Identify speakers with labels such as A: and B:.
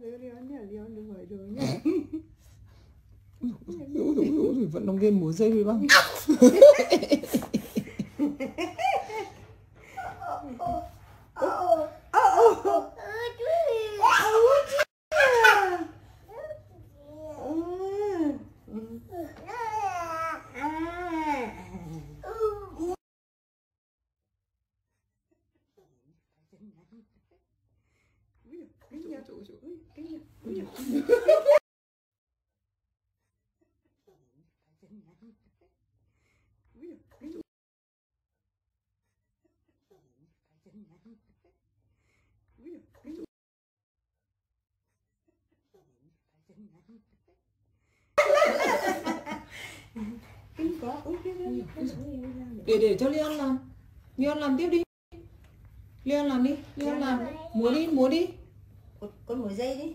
A: Leon Leon đừng hỏi nha.
B: Dồi, ôi dồi, vận động viên múa dây với băng
A: Cái
B: Chỗ, chỗ.
A: cái nhà, cái nhà. Kinh có,
B: để để cho Leon làm. Leon làm tiếp đi. Leon làm đi Leon làm. Múa đi múa đi
A: cột, cột mũi dây đi.